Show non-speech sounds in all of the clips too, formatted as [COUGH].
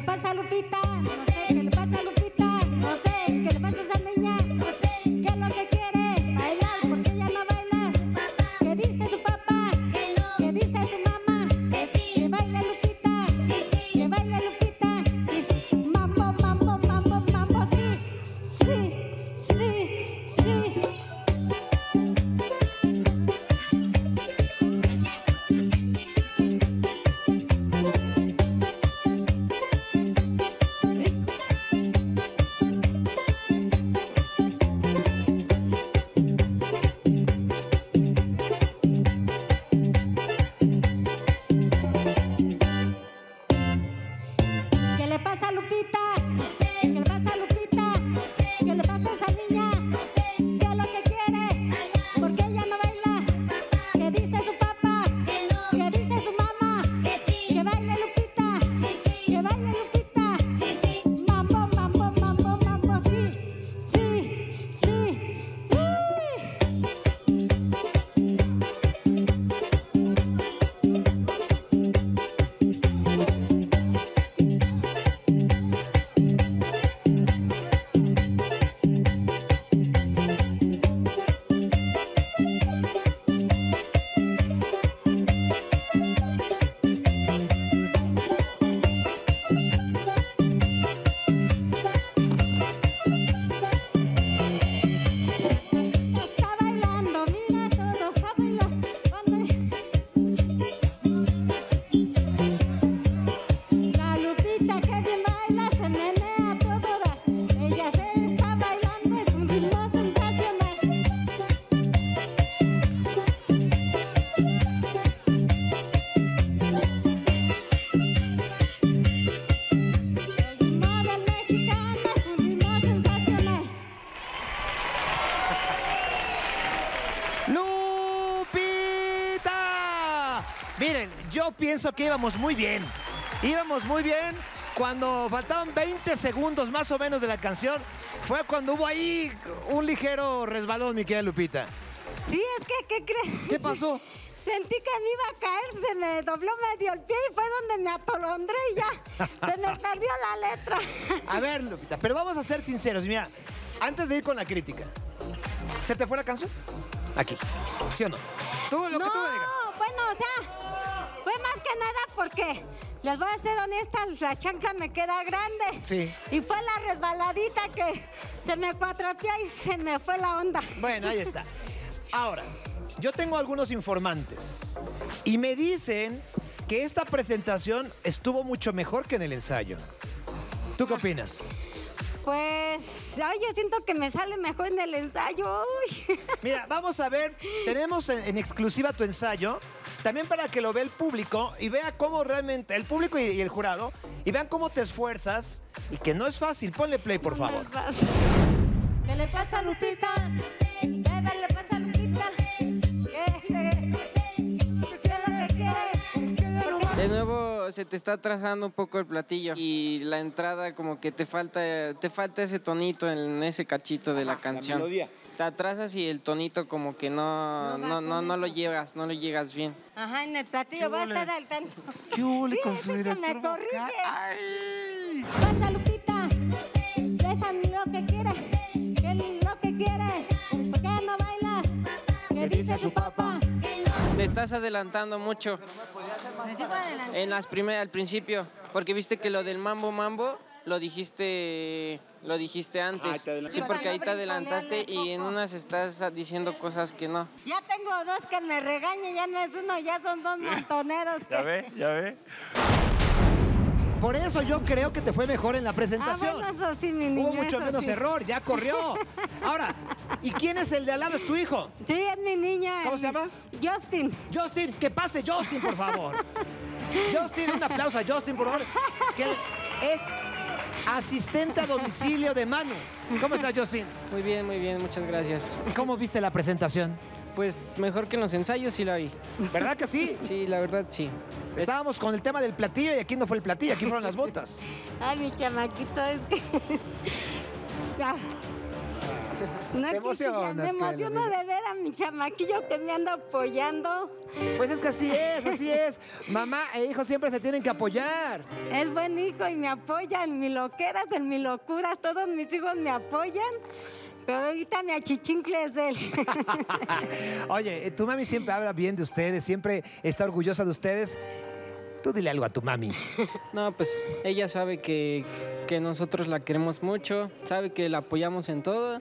le pasa a Lupita? Pienso que íbamos muy bien. Íbamos muy bien. Cuando faltaban 20 segundos más o menos de la canción, fue cuando hubo ahí un ligero resbalón, mi querida Lupita. Sí, es que, ¿qué crees? ¿Qué pasó? [LAUGHS] Sentí que me iba a caer, se me dobló medio el pie y fue donde me atolondré y ya [LAUGHS] se me perdió la letra. A ver, Lupita, pero vamos a ser sinceros. Mira, antes de ir con la crítica, ¿se te fue la canción? Aquí, ¿sí o no? Tú, lo no, que tú me digas. bueno, o sea, fue más que nada porque, les voy a ser honesta, la chancla me queda grande. Sí. Y fue la resbaladita que se me cuatroteó y se me fue la onda. Bueno, ahí está. Ahora, yo tengo algunos informantes y me dicen que esta presentación estuvo mucho mejor que en el ensayo. ¿Tú qué opinas? Pues, ay, yo siento que me sale mejor en el ensayo. Mira, vamos a ver, tenemos en, en exclusiva tu ensayo, también para que lo vea el público y vea cómo realmente, el público y, y el jurado, y vean cómo te esfuerzas y que no es fácil. Ponle play, por favor. ¿Qué le pasa a Lupita? ¿Qué le pasa a Lupita? ¿Qué, qué, qué es lo que quiere? De nuevo se te está atrasando un poco el platillo y la entrada como que te falta te falta ese tonito en ese cachito de la canción. Te atrasas y el tonito como que no No no no, lo eso. llevas, no lo llegas bien. Ajá, en el platillo va a estar al tanto. ¿Qué hubo con su director me corrige. Pasa Lupita, lo que quiere, que lo que quiere, ¿por qué no baila? ¿Qué dice su papá? Te estás adelantando mucho en las primeras al principio, porque viste que lo del mambo mambo lo dijiste lo dijiste antes. sí, porque ahí te adelantaste y en unas estás diciendo cosas que no. Ya tengo dos que me regañen, ya no es uno, ya son dos [LAUGHS] montoneros. que- ve, ya ve. Por eso yo creo que te fue mejor en la Ah, presentación. bueno, eso sí, mi niño. Hubo mucho eso menos sí. error, ya corrió. [LAUGHS] Ahora, ¿y quién es el de al lado? ¿Es tu hijo? Sí, es mi niña. ¿Cómo se llama? Justin. Justin, que pase Justin, por favor. [LAUGHS] Justin, un aplauso a Justin, por favor. Que él es asistente a domicilio de Manu. ¿Cómo está Justin? Muy bien, muy bien, muchas gracias. ¿Cómo viste la presentación? Pues mejor que en los ensayos sí la vi. ¿Verdad que sí? Sí, la verdad sí. Estábamos con el tema del platillo y aquí no fue el platillo, aquí fueron las botas. Ay, mi chamaquito, es que. [LAUGHS] No, Te emocionas, Me emociono de ver a mi chamaquillo que me anda apoyando. Pues es que así es, así es. Mamá e hijo siempre se tienen que apoyar. Es buen hijo y me apoya en mis loqueras, en mis locuras. Todos mis hijos me apoyan. Pero ahorita mi achichincle es él. [LAUGHS] Oye, tu mami siempre habla bien de ustedes, siempre está orgullosa de ustedes. Tú dile algo a tu mami. [LAUGHS] No, pues ella sabe que, que nosotros la queremos mucho, sabe que la apoyamos en todo.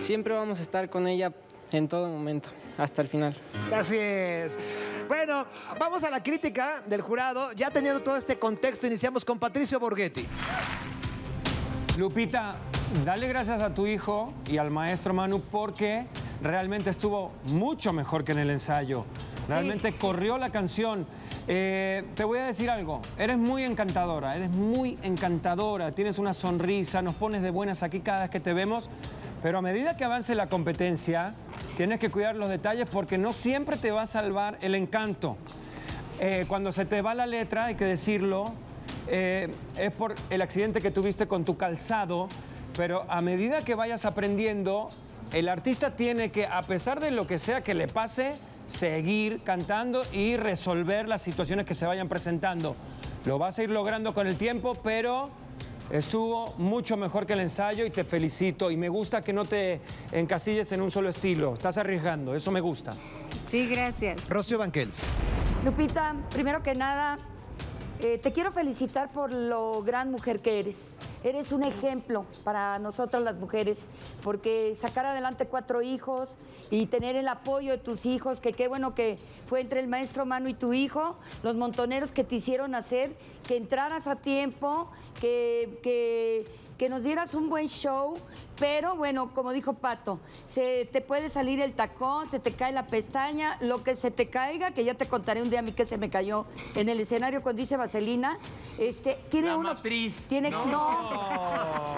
Siempre vamos a estar con ella en todo momento, hasta el final. Así es. Bueno, vamos a la crítica del jurado. Ya teniendo todo este contexto, iniciamos con Patricio Borghetti. Lupita, dale gracias a tu hijo y al maestro Manu porque realmente estuvo mucho mejor que en el ensayo. Realmente corrió la canción. Eh, te voy a decir algo, eres muy encantadora, eres muy encantadora, tienes una sonrisa, nos pones de buenas aquí cada vez que te vemos, pero a medida que avance la competencia, tienes que cuidar los detalles porque no siempre te va a salvar el encanto. Eh, cuando se te va la letra, hay que decirlo, eh, es por el accidente que tuviste con tu calzado, pero a medida que vayas aprendiendo, el artista tiene que, a pesar de lo que sea que le pase, seguir cantando y resolver las situaciones que se vayan presentando. Lo vas a ir logrando con el tiempo, pero estuvo mucho mejor que el ensayo y te felicito. Y me gusta que no te encasilles en un solo estilo. Estás arriesgando, eso me gusta. Sí, gracias. Rocío Banquels. Lupita, primero que nada, eh, te quiero felicitar por lo gran mujer que eres. Eres un ejemplo para nosotras las mujeres, porque sacar adelante cuatro hijos y tener el apoyo de tus hijos, que qué bueno que fue entre el maestro Manu y tu hijo, los montoneros que te hicieron hacer, que entraras a tiempo, que, que, que nos dieras un buen show, pero bueno, como dijo Pato, se te puede salir el tacón, se te cae la pestaña, lo que se te caiga, que ya te contaré un día a mí que se me cayó en el escenario cuando dice Vaselina, este, tiene uno... Tiene, no.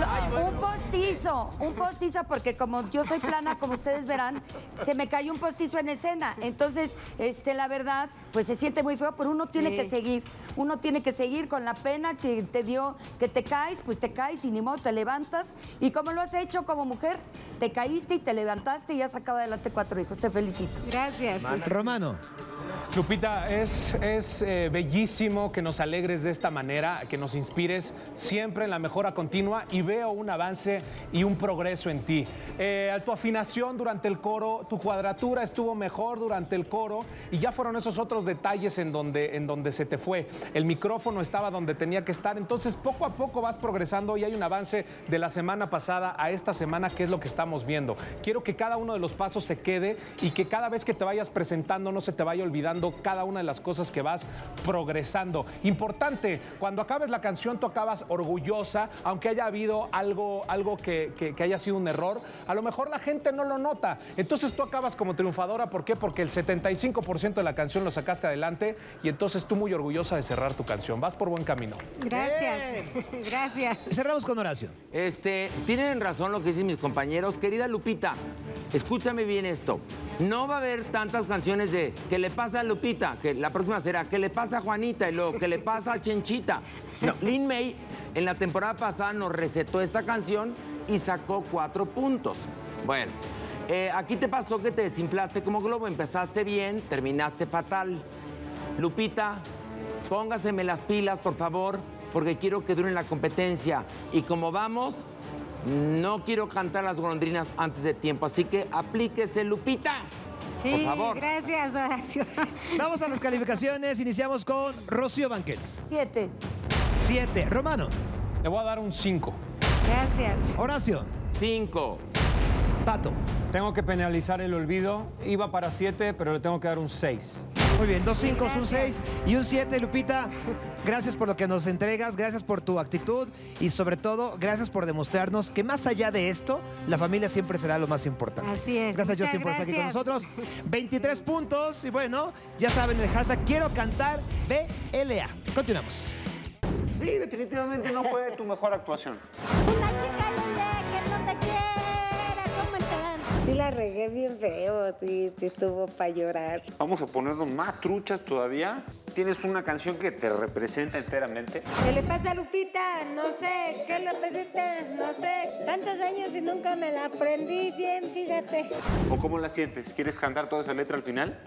Lo- un postizo, un postizo, porque como yo soy plana, como ustedes verán, se me cayó un postizo en escena. Entonces, este, la verdad, pues se siente muy feo, pero uno tiene que seguir. Uno tiene que seguir con la pena que te dio, que te caes, pues te caes y ni modo, te levantas. Y como lo has hecho como mujer, te caíste y te levantaste y has sacado adelante cuatro hijos. Te felicito. Gracias. Romano. Lupita, es, es eh, bellísimo que nos alegres de esta manera, que nos inspires siempre en la mejora continua y veo un avance y un progreso en ti. Eh, tu afinación durante el coro, tu cuadratura estuvo mejor durante el coro y ya fueron esos otros detalles en donde, en donde se te fue. El micrófono estaba donde tenía que estar, entonces poco a poco vas progresando y hay un avance de la semana pasada a esta semana que es lo que estamos viendo. Quiero que cada uno de los pasos se quede y que cada vez que te vayas presentando no se te vaya olvidando cada una de las cosas que vas progresando. Importante, cuando acabes la canción tú acabas orgullosa, aunque haya habido algo, algo que, que- que haya sido un error, a lo mejor la gente no lo nota. Entonces tú acabas como triunfadora, ¿por qué? Porque el 75% de la canción lo sacaste adelante y entonces tú muy orgullosa de cerrar tu canción. Vas por buen camino. Gracias. [LAUGHS] Gracias. Cerramos con Horacio. Este, tienen razón lo que dicen mis compañeros. Querida Lupita, escúchame bien esto. No va a haber tantas canciones de ¿qué le pasa a Lupita? Que la próxima será ¿qué le pasa a Juanita? Y luego ¿qué le pasa a Chenchita? No, Lin May en la temporada pasada nos recetó esta canción y sacó cuatro puntos. Bueno, eh, aquí te pasó que te desinflaste como globo. Empezaste bien, terminaste fatal. Lupita, póngaseme las pilas, por favor, porque quiero que duren la competencia. Y como vamos, no quiero cantar las golondrinas antes de tiempo. Así que aplíquese, Lupita. Sí, por favor. gracias, Horacio. [LAUGHS] Vamos a las calificaciones. Iniciamos con Rocío Banquels. Siete. Siete. Romano. Le voy a dar un 5. Gracias. Horacio. Cinco. Pato. Tengo que penalizar el olvido. Iba para siete, pero le tengo que dar un seis. Muy bien, dos cinco, un seis y un siete, Lupita. Gracias por lo que nos entregas, gracias por tu actitud y sobre todo, gracias por demostrarnos que más allá de esto, la familia siempre será lo más importante. Así es, Gracias, Justin, por estar aquí con gracias. nosotros. 23 puntos y bueno, ya saben el hashtag Quiero Cantar BLA. Continuamos. Sí, definitivamente no fue tu mejor actuación. Una chica Sí, la regué bien feo, sí, sí estuvo para llorar. Vamos a ponernos más truchas todavía. Tienes una canción que te representa enteramente. ¿Qué le pasa a Lupita? No sé, ¿qué le pasa? No sé. Tantos años y nunca me la aprendí bien, fíjate. ¿O cómo la sientes? ¿Quieres cantar toda esa letra al final?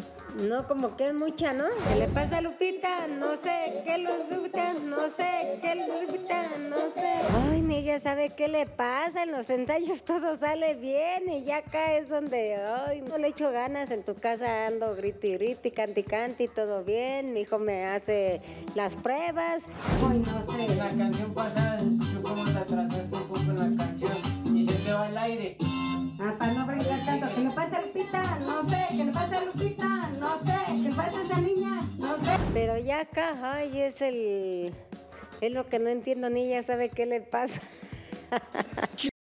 No, como que es mucha, ¿no? ¿Qué le pasa a Lupita? No sé, ¿qué le Lupita? No sé, ¿qué le Lupita? No sé. Ay, ni ella sabe qué le pasa. En los ensayos todo sale bien y ya acá es donde, ay, no le echo ganas. En tu casa ando griti, griti, canti, canti, todo bien. Mi hijo me hace las pruebas. Ay, no sé. La canción pasada se escuchó cómo te atrasaste un poco en la canción y se te va el aire. Ah, para no brincar tanto. ¿Qué le pasa a Lupita? No sé. ¿Qué le pasa a Lupita? Pero ya acá, ay, es el... Es lo que no entiendo, ni ella sabe qué le pasa. [LAUGHS]